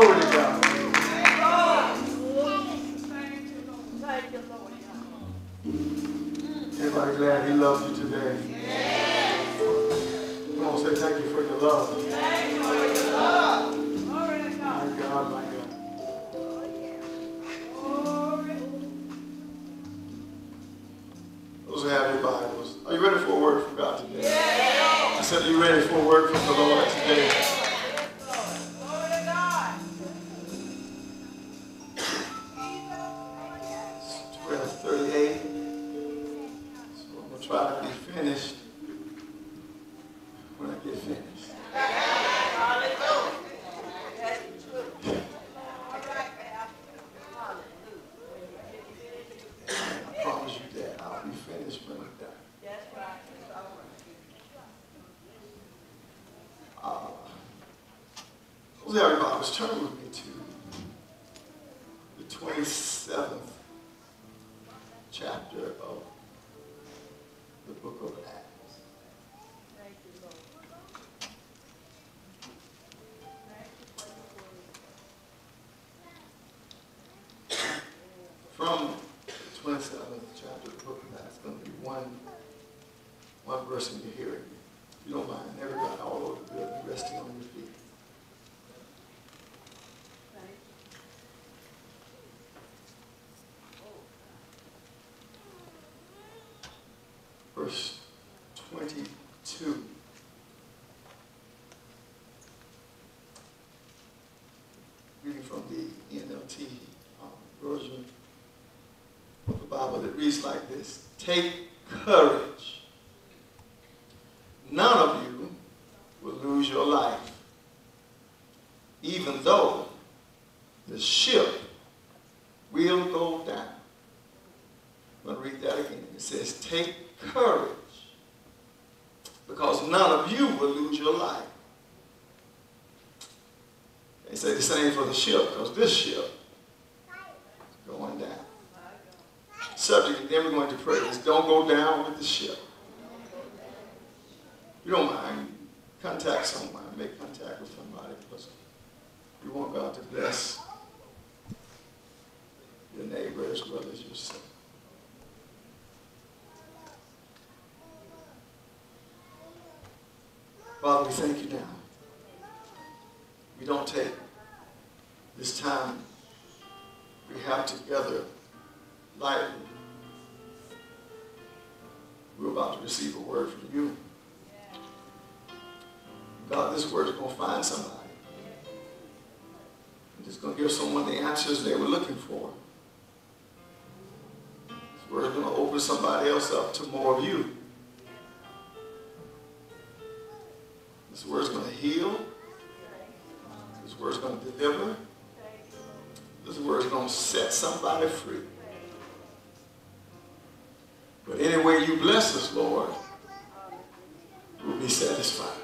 Glory Verse 22. Reading from the NLT um, version of the Bible that reads like this Take courage. None of you will lose your life, even though the ship will go down. I'm going to read that again. It says, Take courage, because none of you will lose your life. They say the ship, because this ship is going down. Subject, then we're going to pray is don't go down with the ship. You don't mind, contact someone, make contact with somebody, because we want God to bless your neighbor as well as yourself. Father, we thank you now. We don't take this time we have together lightly. We're about to receive a word from you. God, this word is going to find somebody. It's going to give someone the answers they were looking for. This word is going to open somebody else up to more of you. This word is going to heal. This word is going to deliver. This word is going to set somebody free. But any way you bless us, Lord, we'll be satisfied.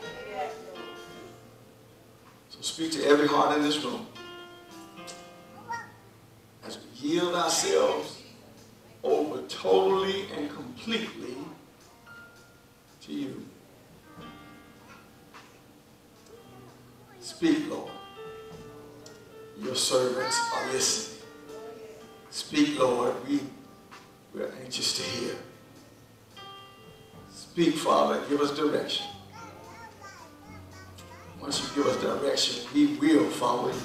So speak to every heart in this room as we yield ourselves over totally and completely to you. Speak, Lord. Your servants are listening. Speak, Lord. We, we're anxious to hear. Speak, Father. Give us direction. Once you give us direction, we will follow you.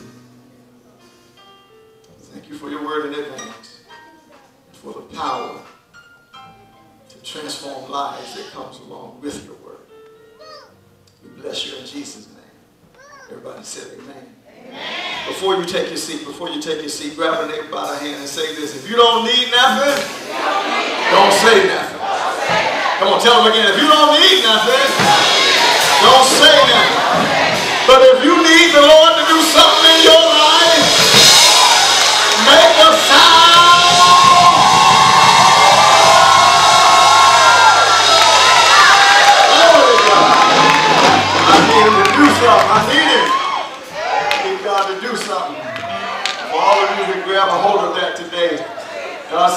Thank you for your word in advance. And for the power to transform lives that comes along with your word. We bless you in Jesus' name. Everybody said amen. amen. Before you take your seat, before you take your seat, grab a neighbor by the hand and say this. If you don't need nothing, don't say nothing. Come on, tell them again. If you don't need nothing, don't say nothing. But if you need the Lord to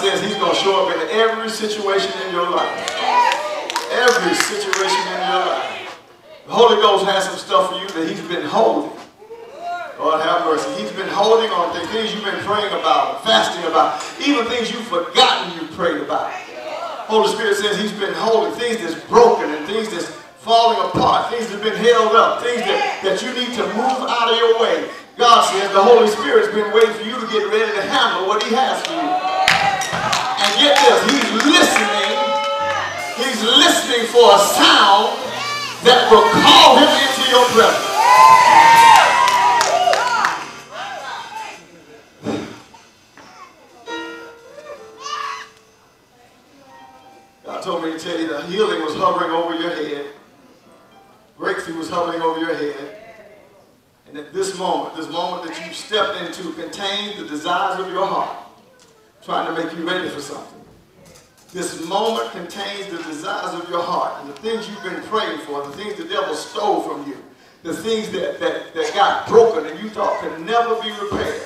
says he's going to show up in every situation in your life. Every situation in your life. The Holy Ghost has some stuff for you that he's been holding. Lord have mercy. He's been holding on to things you've been praying about, fasting about, even things you've forgotten you prayed about. Holy Spirit says he's been holding things that's broken and things that's falling apart, things that have been held up, things that, that you need to move out of your way. God says the Holy Spirit's been waiting for you to get ready to handle what he has for you. Get this, he's listening. He's listening for a sound that will call him into your presence. God told me to tell you that healing was hovering over your head. Breakthrough was hovering over your head. And at this moment, this moment that you've stepped into contains the desires of your heart, trying to make you ready for something. This moment contains the desires of your heart and the things you've been praying for, the things the devil stole from you, the things that, that, that got broken and you thought could never be repaired.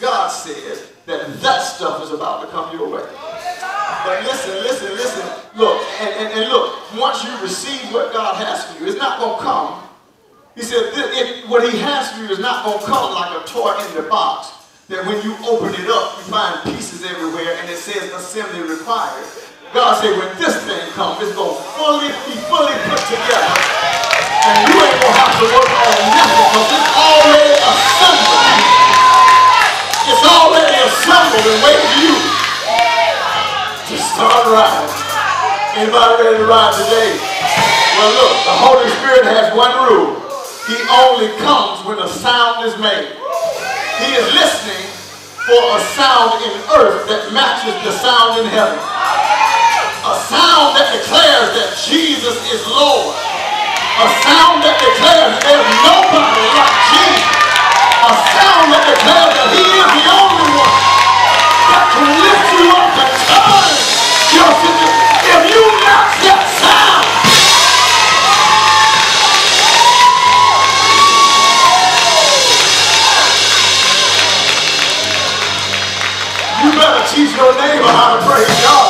God said that that stuff is about to come your way. But listen, listen, listen. Look, and, and, and look, once you receive what God has for you, it's not going to come. He said, it, what he has for you is not going to come like a toy in the box. That when you open it up, you find everywhere and it says assembly required. God said, when this thing comes, it's going to fully be fully put together. And you ain't going to have to work on nothing because it's already assembled. It's already assembled and waiting for you to start riding. Anybody ready to ride today? Well, look, the Holy Spirit has one rule. He only comes when a sound is made. He is listening for a sound in earth that matches the sound in heaven. A sound that declares that Jesus is Lord. A sound that declares there's nobody like Jesus. A sound that declares that he is the only one that can lift your neighbor how to praise God.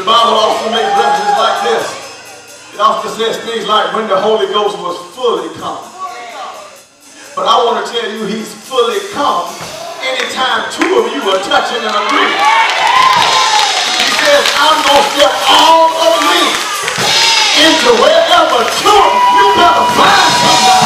The Bible also makes references like this. It often says things like when the Holy Ghost was fully come. But I want to tell you he's fully come anytime two of you are touching and agreeing. He says, I'm going to step all of me into wherever of you better find. somebody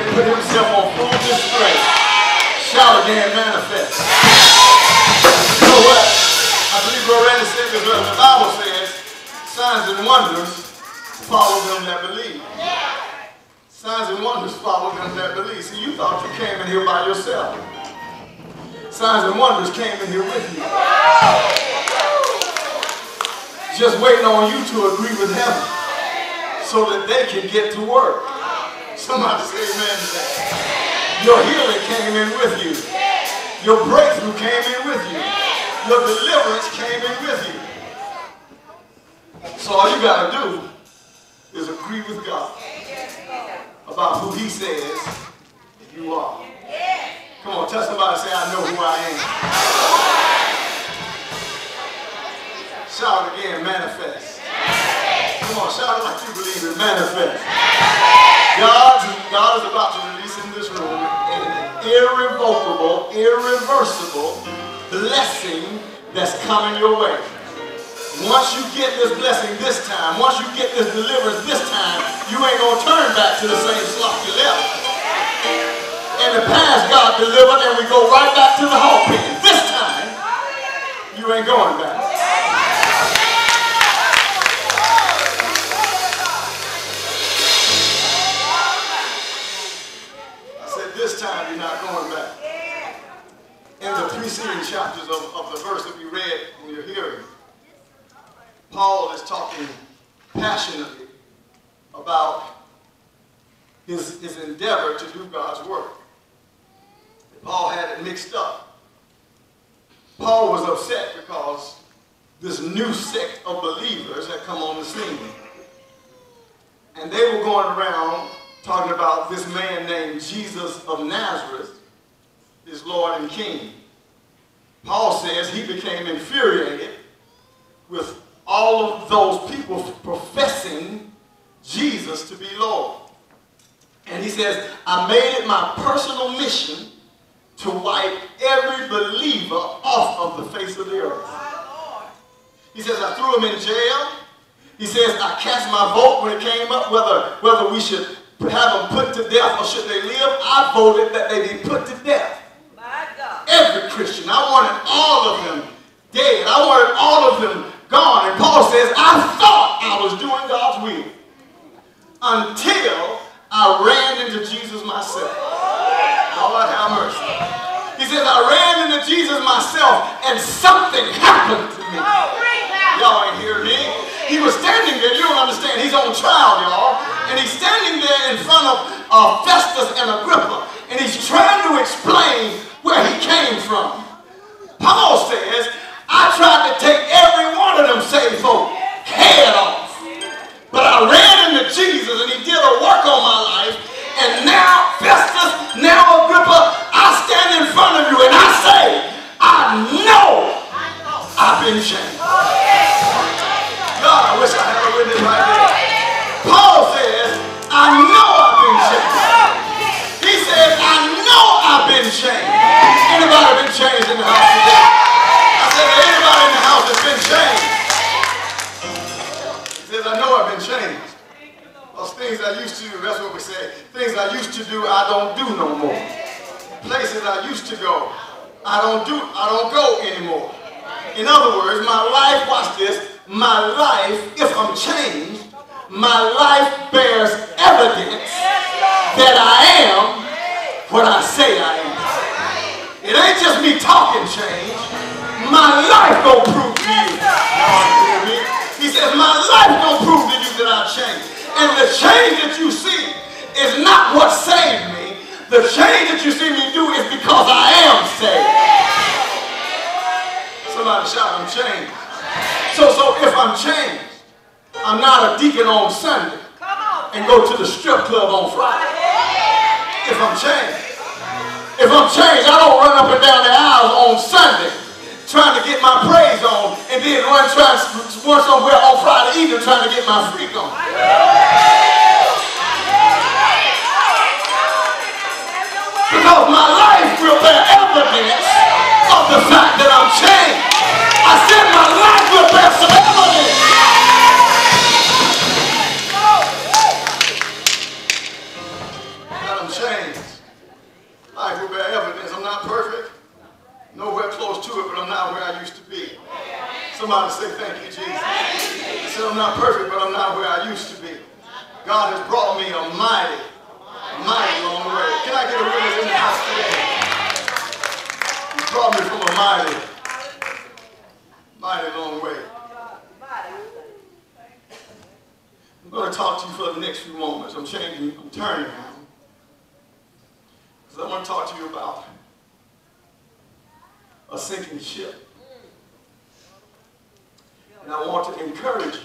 put himself on full display. Shout again, manifest. You know what? I believe already said the Bible says signs and wonders follow them that believe. Signs and wonders follow them that believe. See, you thought you came in here by yourself. Signs and wonders came in here with you. Just waiting on you to agree with heaven so that they can get to work. Somebody say amen. Your healing came in with you. Your breakthrough came in with you. Your deliverance came in with you. So all you got to do is agree with God about who he says you are. Come on, tell somebody say, I know who I am. Shout again, manifest. Come on, shout it like you believe it. Manifest. God, God is about to release in this room an irrevocable, irreversible blessing that's coming your way. Once you get this blessing this time, once you get this deliverance this time, you ain't going to turn back to the same slop you left. In the past, God delivered, and we go right back to the hog pen. This time, you ain't going back. Preceding chapters of, of the verse that we read in your hearing, Paul is talking passionately about his, his endeavor to do God's work. Paul had it mixed up. Paul was upset because this new sect of believers had come on the scene. And they were going around talking about this man named Jesus of Nazareth, his Lord and King. Paul says he became infuriated with all of those people professing Jesus to be Lord. And he says, I made it my personal mission to wipe every believer off of the face of the earth. He says, I threw him in jail. He says, I cast my vote when it came up whether, whether we should have them put to death or should they live. I voted that they be put to death. Every Christian. I wanted all of them dead. I wanted all of them gone. And Paul says, I thought I was doing God's will until I ran into Jesus myself. Lord have mercy. He says, I ran into Jesus myself and something happened to me. Y'all ain't hear me. He was standing there. You don't understand. He's on trial, y'all. And he's standing there in front of uh, Festus and Agrippa. And he's trying to explain where he came from. Paul says, I tried to take every one of them saved folk head off. But I ran into Jesus and he did a work on my life. And now, Festus, now Agrippa, I stand in front of you and I say, I know I've been changed. God, I wish I had a witness right there. Paul says, I know I've been changed. He says, I know I've been changed. Anybody been changed in the house today? I said, anybody in the house has been changed? He says, I know I've been changed. Those things I used to that's what we say. Things I used to do, I don't do no more. Places I used to go, I don't do, I don't go anymore. In other words, my life, watch this, my life, if I'm changed, my life bears evidence that I am what I say I. It ain't just me talking change. My life gonna prove to you. He says, my life gonna prove to you that I've changed. And the change that you see is not what saved me. The change that you see me do is because I am saved. Somebody shout, I'm changed. So, so if I'm changed, I'm not a deacon on Sunday and go to the strip club on Friday. If I'm changed. If I'm changed, I don't run up and down the aisles on Sunday trying to get my praise on and then run, try, run somewhere on Friday evening trying to get my freak on. Because my life will bear evidence of the fact that I'm changed. I said my life will bear some evidence. Evidence. I'm not perfect. Nowhere close to it, but I'm not where I used to be. Somebody say thank you, Jesus. I said I'm not perfect, but I'm not where I used to be. God has brought me a mighty, mighty long way. Can I get a witness in the house today? He brought me from a mighty, mighty long way. I'm going to talk to you for the next few moments. I'm changing, I'm turning now. Because I want to talk to you about a sinking ship. And I want to encourage you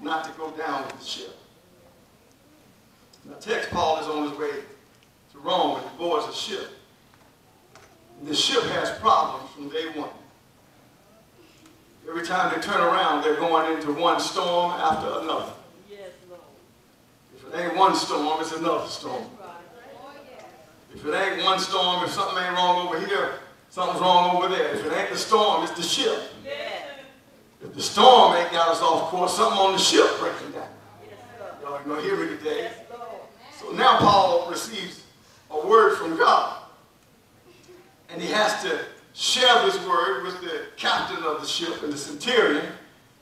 not to go down with the ship. Now, text Paul is on his way to Rome and boards a ship. And the ship has problems from day one. Every time they turn around, they're going into one storm after another. Yes, Lord. If it ain't one storm, it's another storm. If it ain't one storm, if something ain't wrong over here, something's wrong over there. If it ain't the storm, it's the ship. If the storm ain't got us off course, something on the ship breaking down. Y'all ain't gonna hear me today. So now Paul receives a word from God. And he has to share this word with the captain of the ship and the centurion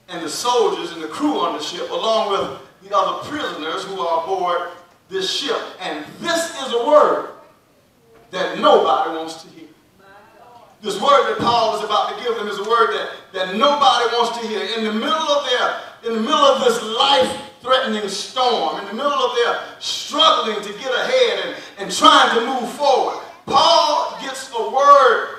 and the soldiers and the crew on the ship, along with the other prisoners who are aboard this ship. And this is a word that nobody wants to hear. This word that Paul is about to give them is a word that, that nobody wants to hear. In the middle of their, in the middle of this life-threatening storm, in the middle of their struggling to get ahead and, and trying to move forward, Paul gets a word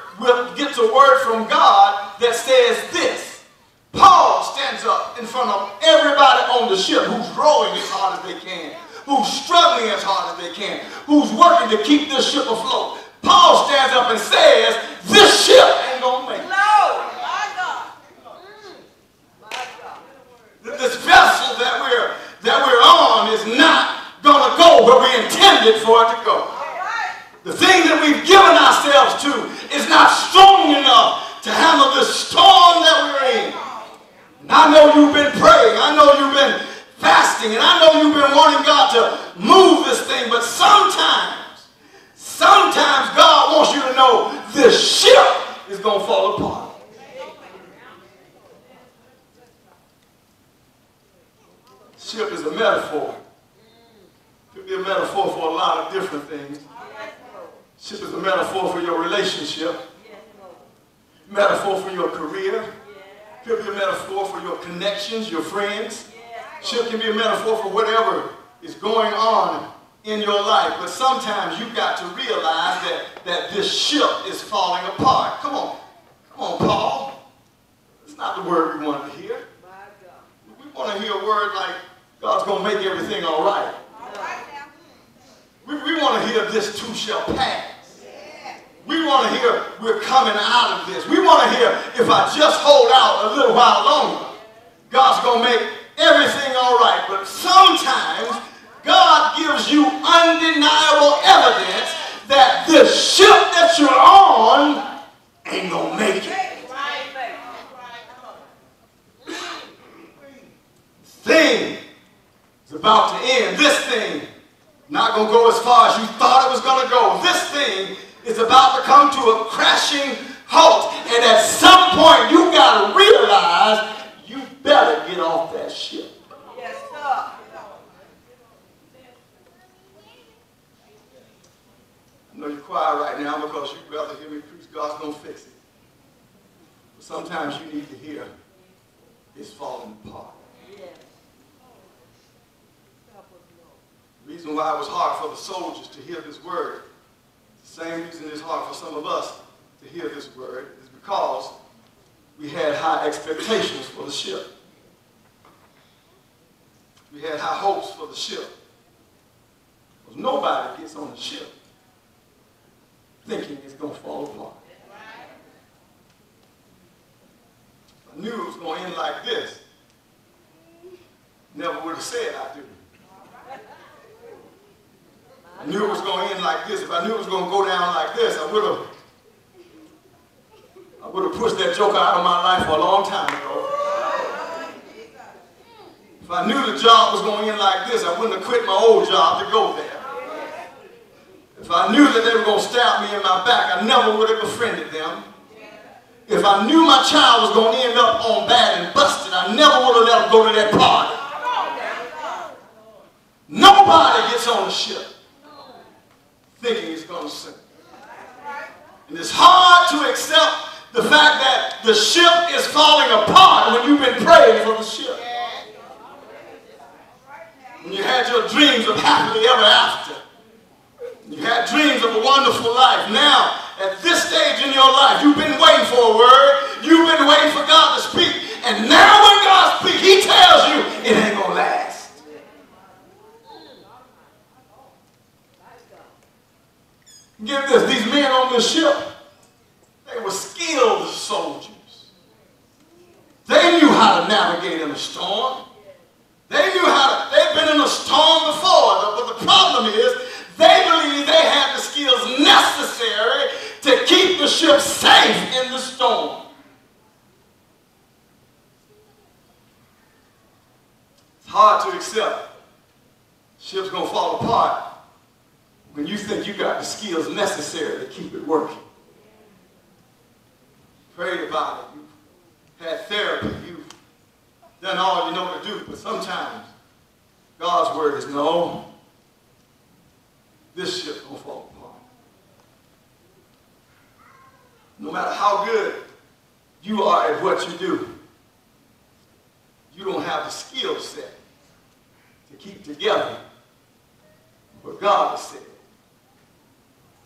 gets a word from God that says this. Paul stands up in front of everybody on the ship who's rowing as hard as they can, who's struggling as hard as they can, who's working to keep this ship afloat. Paul stands up and says, this ship ain't going to make it. No, my God. Mm, my God. This vessel that we're, that we're on is not going to go where we intended for it to go. Right. The thing that we've given ourselves to is not strong enough to handle the storm that we're in. And I know you've been praying. I know you've been fasting. And I know you've been wanting God to move this thing. But sometimes, sometimes God wants you to know this ship is going to fall apart. Ship is a metaphor. Could be a metaphor for a lot of different things. Ship is a metaphor for your relationship, metaphor for your career, could be a metaphor for your connections, your friends. Ship can be a metaphor for whatever is going on in your life. But sometimes you've got to realize that, that this ship is falling apart. Come on. Come on, Paul. It's not the word we want to hear. We want to hear a word like God's going to make everything all right. All right. We, we want to hear this too shall pass. We want to hear we're coming out of this. We want to hear if I just hold out a little while longer, God's going to make everything all right. But sometimes God gives you undeniable evidence that the ship that you're on ain't going to make it. Thing is about to end. This thing not going to go as far as you thought it was going to go. This thing is about to come to a crashing halt. And at some point, you got to realize better get off that ship. Yes, sir. I know you're quiet right now because you'd rather hear me preach God's going to fix it. But sometimes you need to hear it's falling apart. The reason why it was hard for the soldiers to hear this word, the same reason it's hard for some of us to hear this word, is because we had high expectations for the ship. We had high hopes for the ship. Because nobody gets on the ship thinking it's going to fall apart. I knew it was going to end like this. Never would have said I do. I knew it was going to end like this. If I knew it was going to go down like this, I would have I would have pushed that joker out of my life for a long time ago. If I knew the job was going to end like this, I wouldn't have quit my old job to go there. If I knew that they were going to stab me in my back, I never would have befriended them. If I knew my child was going to end up on bad and busted, I never would have let them go to that party. Nobody gets on the ship thinking it's going to sink. And it's hard to accept the fact that the ship is falling apart when you've been praying for the ship. When you had your dreams of happily ever after. You had dreams of a wonderful life. Now, at this stage in your life, you've been waiting for a word. You've been waiting for God to speak. And now when God speaks, he tells you it ain't going to last. Give this, these men on this ship, they were skilled soldiers. They knew how to navigate in a storm. They knew how to, they've been in a storm before. But the problem is, they believe they had the skills necessary to keep the ship safe in the storm. It's hard to accept. Ship's gonna fall apart when you think you got the skills necessary to keep it working. Prayed about it. You've had therapy. You've done all you know to do. But sometimes God's word is no. This ship will fall apart. No matter how good you are at what you do, you don't have the skill set to keep together what God has said.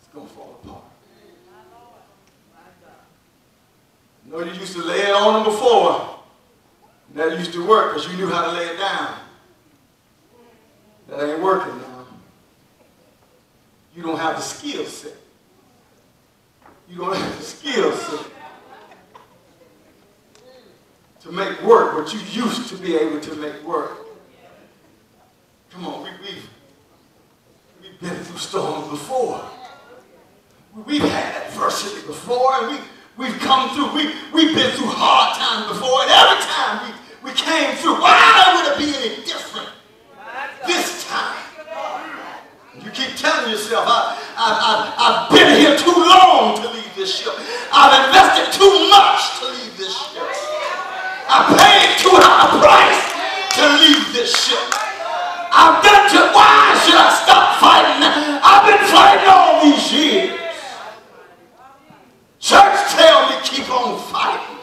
It's going to fall apart. Know, you used to lay it on them before. That used to work because you knew how to lay it down. That ain't working now. You don't have the skill set. You don't have the skill set to make work what you used to be able to make work. Come on, we, we've, we've been through storms before. We've had adversity before, and we, we've come through. We, we've been through hard times before, and every time we, we came through, why would it be any different this time? You keep telling yourself, I, I, I, I've been here too long to leave this ship. I've invested too much to leave this ship. I paid too high a price to leave this ship. I've done to, why should I stop fighting? I've been fighting all these years. Church on fighting.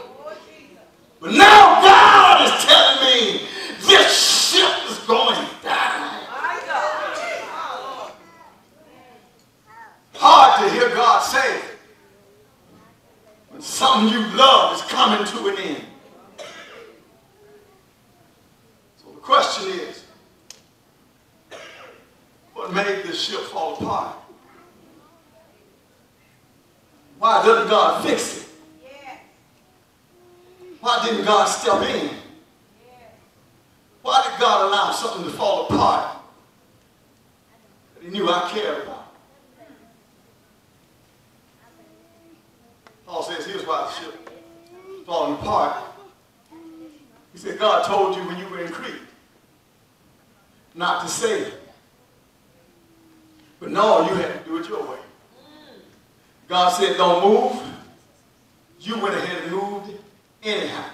But now God is telling me this ship is going down. Hard to hear God say it when something you love is coming to an end. So the question is, what made this ship fall apart? Why doesn't God fix it? Why didn't God step in? Why did God allow something to fall apart that he knew I cared about? Paul says, here's why the ship is falling apart. He said, God told you when you were in Crete not to sail. But no, you had to do it your way. Don't move. You went ahead and moved anyhow.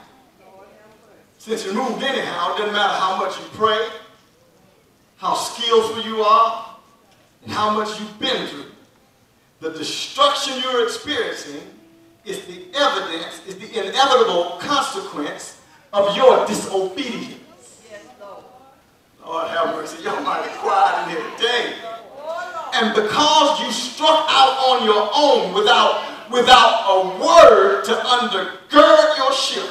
Since you moved anyhow, it doesn't matter how much you pray, how skillful you are, and how much you've been through. The destruction you're experiencing is the evidence, is the inevitable consequence of your disobedience. Yes, Lord have mercy. Y'all might be quiet in here today. And because you struck out on your own without, without a word to undergird your ship,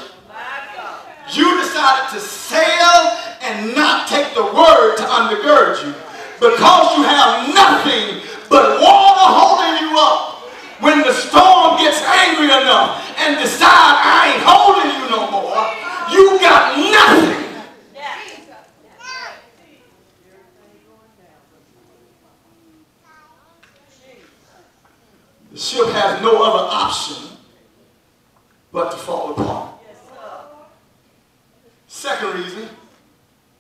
you decided to sail and not take the word to undergird you. Because you have nothing but water holding you up. When the storm gets angry enough and decide I ain't holding you no more, you got nothing. The ship has no other option but to fall apart. Second reason,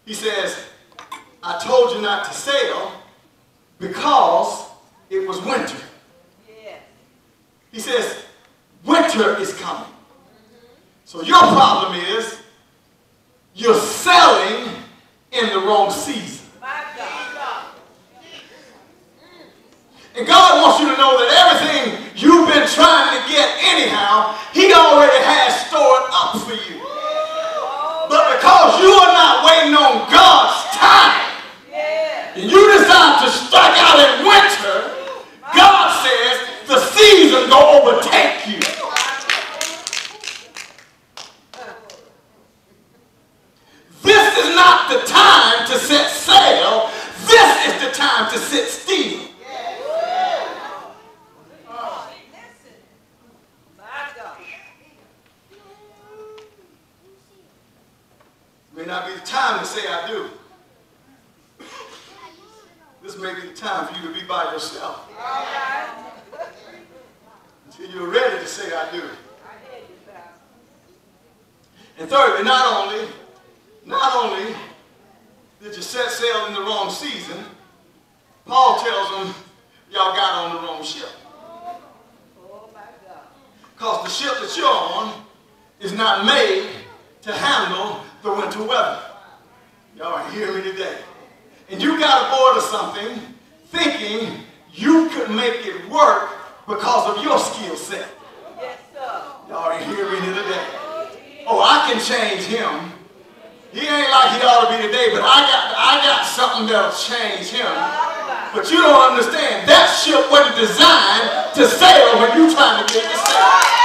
he says, I told you not to sail because it was winter. He says, winter is coming. So your problem is you're selling in the wrong season. And God wants you to know that everything you've been trying to get anyhow, he already has stored up for you. But because you are not waiting on God's time, and you decide to strike out in winter, God says the season will overtake you. This is not the time to set sail. This is the time to sit still. May not be the time to say I do. This may be the time yourself. Until you're ready to say I do. And thirdly, not only, not only did you set sail in the wrong season, Paul tells them y'all got on the wrong ship. Because the ship that you're on is not made to handle the winter weather. Y'all hear me today? And you got aboard of something thinking you could make it work because of your skill set. Y'all ain't hear me today. Oh, I can change him. He ain't like he ought to be today, but I got I got something that'll change him. But you don't understand. That ship wasn't designed to sail when you trying to get it to sail.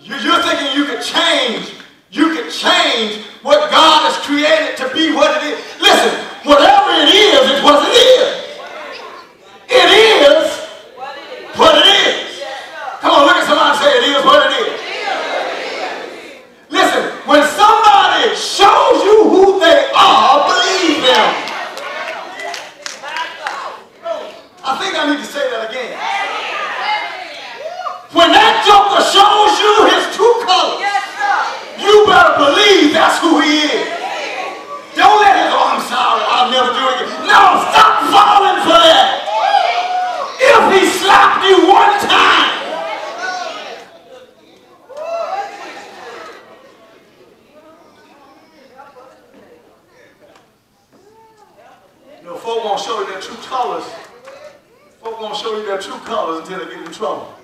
You're thinking you could change. You can change what God has created to be what it is. Listen, whatever it is, it's what it is. It is What it is. Come on, look at somebody say it is what it is. Listen, when somebody shows you who they are, believe them. I think I need to say that again. When that joker shows you his true colors. You better believe that's who he is. Don't let him, oh, I'm sorry, I'll never do it again. No, stop falling for that. If he slapped you one time, you know, folk won't show you their true colors. Folk won't show you their true colors until they get in trouble.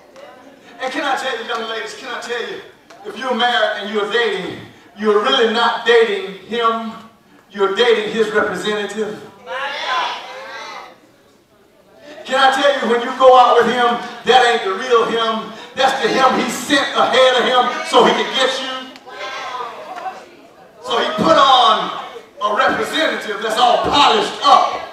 And can I tell you, young ladies, can I tell you, if you're married and you're dating, you're really not dating him, you're dating his representative. Can I tell you, when you go out with him, that ain't the real him. That's the him he sent ahead of him so he could get you. So he put on a representative that's all polished up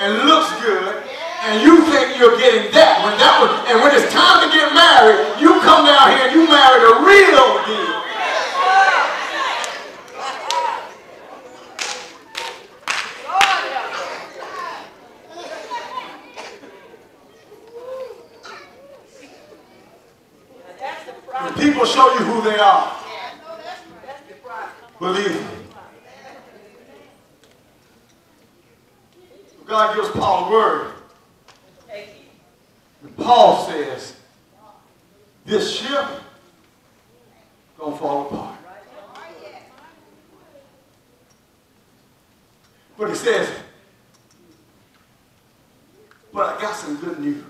and looks good, and you think you're getting that. When that was, and when it's time to get married, you come down here and you marry the real deal. People show you who they are, believe them. God gives Paul a word. Paul says, this ship gonna fall apart. But he says, but I got some good news.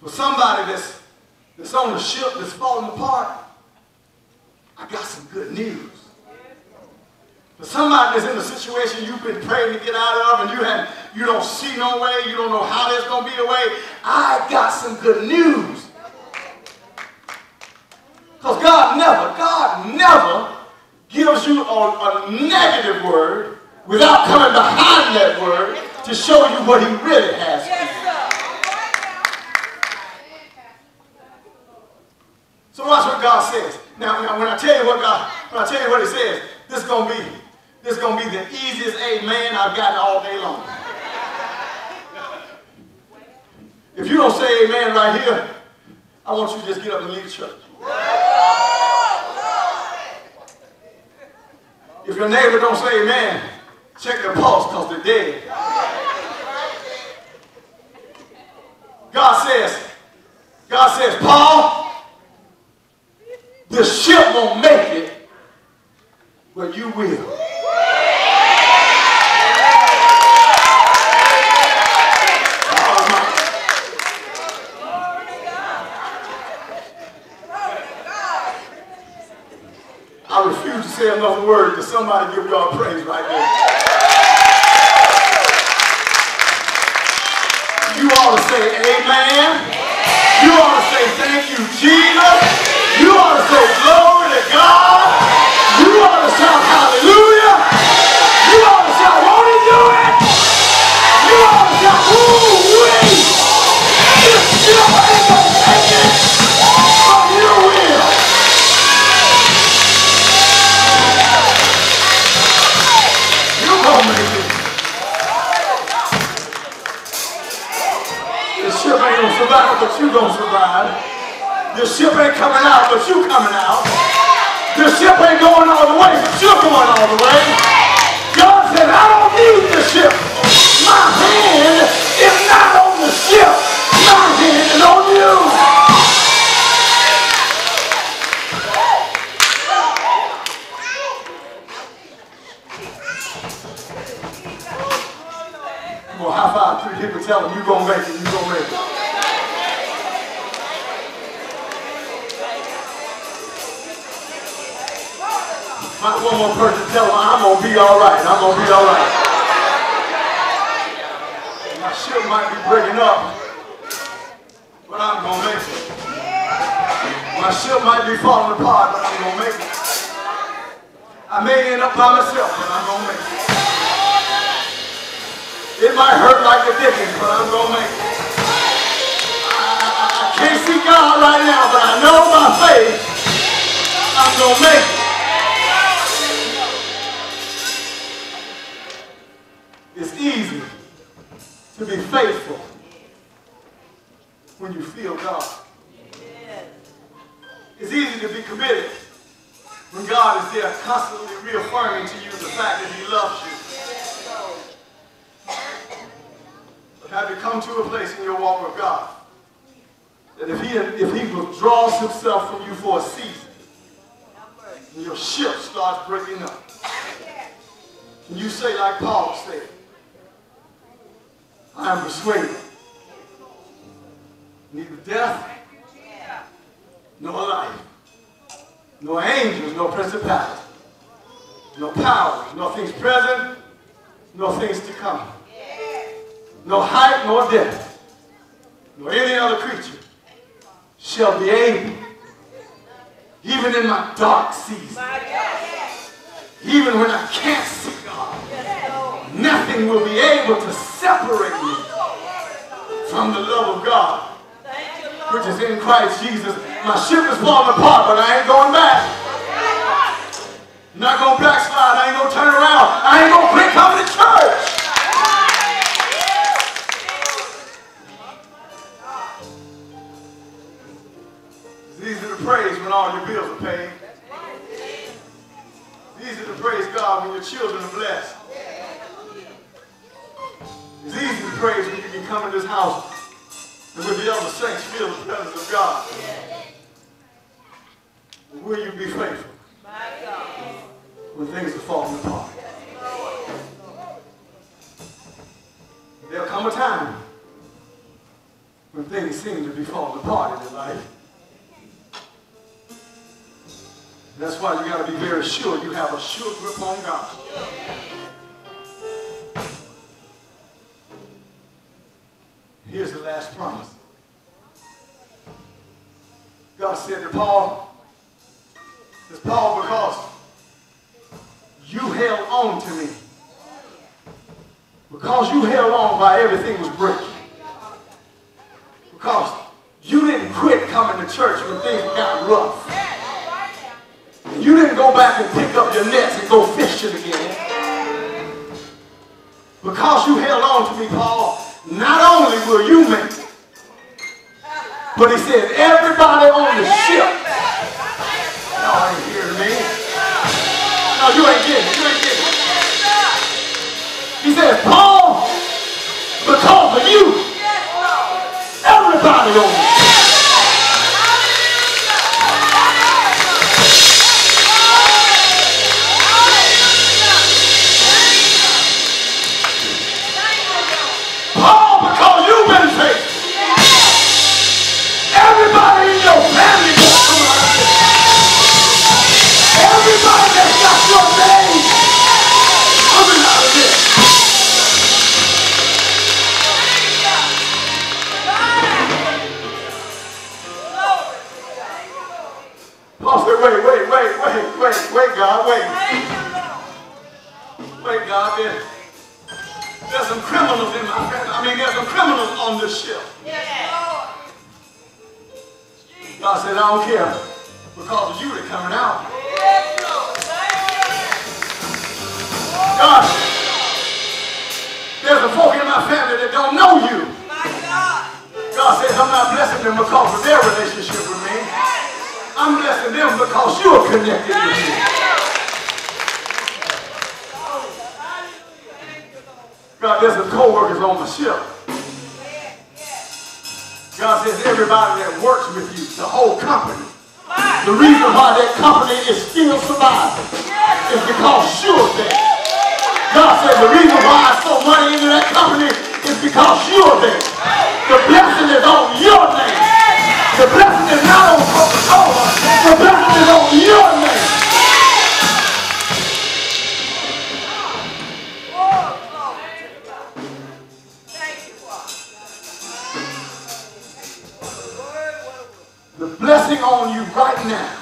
For somebody that's, that's on the ship that's falling apart, I got some good news. For somebody that's in a situation you've been praying to get out of and you have you don't see no way, you don't know how there's gonna be a way, I got some good news. Because God never, God never gives you a, a negative word without coming behind that word to show you what he really has for you. So watch what God says. Now, now when I tell you what God, when I tell you what He says, this is gonna be, this is gonna be the easiest amen I've gotten all day long. If you don't say amen right here, I want you to just get up and leave the church. If your neighbor don't say amen, check their pulse because they're dead. God says, God says, Paul, the ship won't make it, but you will. I refuse to say another word to somebody give y'all praise right there. You ought to say amen. You ought to say thank you, Jesus. You ought to say glory to God. You ought to shout hallelujah. You gonna survive. The ship ain't coming out, but you coming out. The ship ain't going all the way, but you're going all the way. God said, I don't need the ship. My hand is not on the ship. My hand is on you. On, high five three people tell you gonna make it, My, one more person tell them I'm gonna be all right. I'm gonna be all right. My ship might be breaking up, but I'm gonna make it. My ship might be falling apart, but I'm gonna make it. I may end up by myself, but I'm gonna make it. It might hurt like a dickens, but I'm gonna make it. I, can't see God right now, but I know by faith I'm gonna make it. Easy to be faithful when you feel God. It's easy to be committed when God is there constantly reaffirming to you the fact that He loves you. But have you come to a place in your walk with God that if He if He withdraws Himself from you for a season, your ship starts breaking up, and you say like Paul said, I am persuaded. Neither death, nor life, nor angels, nor principalities, no powers, nor things present, nor things to come, no height, nor depth, nor any other creature shall be able, even in my dark season, even when I can't see God, nothing will be able to separate me from the love of God, which is in Christ Jesus. My ship is falling apart, but I ain't going back. I'm not going to backslide. I ain't going to turn around. I ain't going to quit coming to church. It's easy to praise when all your bills are paid. It's easy to praise God when your children are blessed. It's easy to praise when you can come in this house and with the other saints feel the presence of God. Will you be faithful when things are falling apart? There'll come a time when things seem to be falling apart in your life. That's why you got to be very sure you have a sure grip on God. Last promise. God said to Paul, says, Paul, because you held on to me, because you held on while everything was breaking, because you didn't quit coming to church when things got rough. You didn't go back and pick up your nets and go fishing again. Because you held on to me, Paul, not only will you make but he said, everybody on the ship. Y'all ain't hearing me. No, you ain't getting it. You ain't getting it. He said, Paul, because of you, everybody on God, wait. Wait, God, there, there's some criminals in my family. I mean, there's some criminals on this ship. God said, I don't care. Because of you, they're coming out. God, there's a folk in my family that don't know you. God says, I'm not blessing them because of their relationship with me. I'm blessing them because you are connected with me. God, there's some co-workers on the ship. God says everybody that works with you, the whole company. The reason why that company is still surviving is because you're there. God says the reason why I throw money into that company is because you're there. The blessing is on your name. The blessing is on your name. The blessing on you right now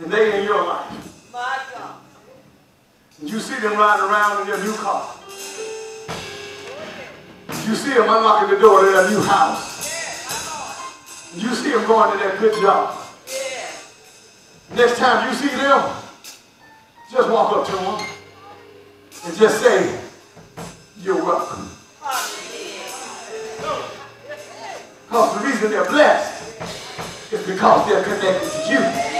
And they in your life. And you see them riding around in their new car. You see them unlocking the door to their new house. You see them going to their good job. Next time you see them, just walk up to them and just say, you're welcome. Because the reason they're blessed is because they're connected to you.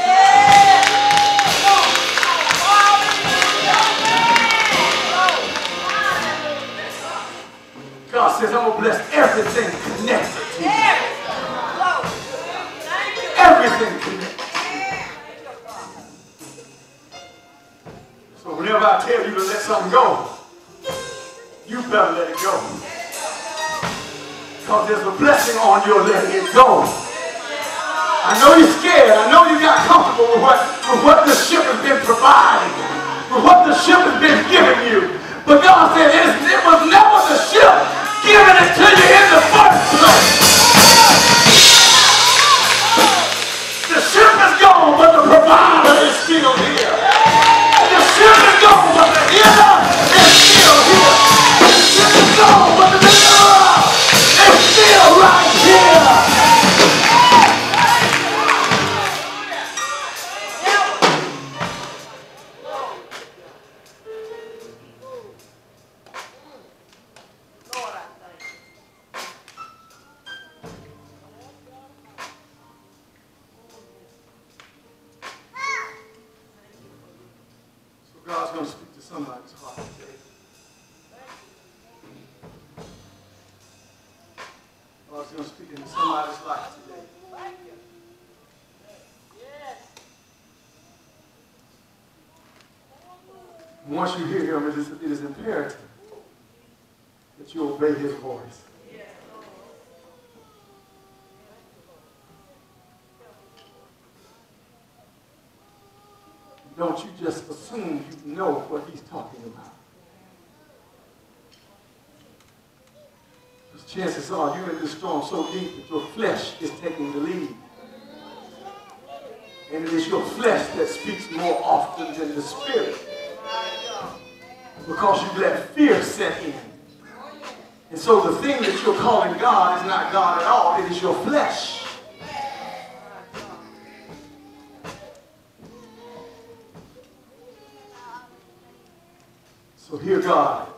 God says, I'm going to bless everything connected to you. Everything connected. So whenever I tell you to let something go, you better let it go. Because there's a blessing on your letting it go. I know you're scared. I know you got comfortable with what, with what the ship has been providing, with what the ship has been giving you. But God said it, was never the ship giving it to you in the first place. The ship is gone, but the provider this storm so deep that your flesh is taking the lead. And it is your flesh that speaks more often than the spirit. Because you let fear set in. And so the thing that you're calling God is not God at all. It is your flesh. So hear God.